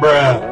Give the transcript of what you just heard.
Bruh.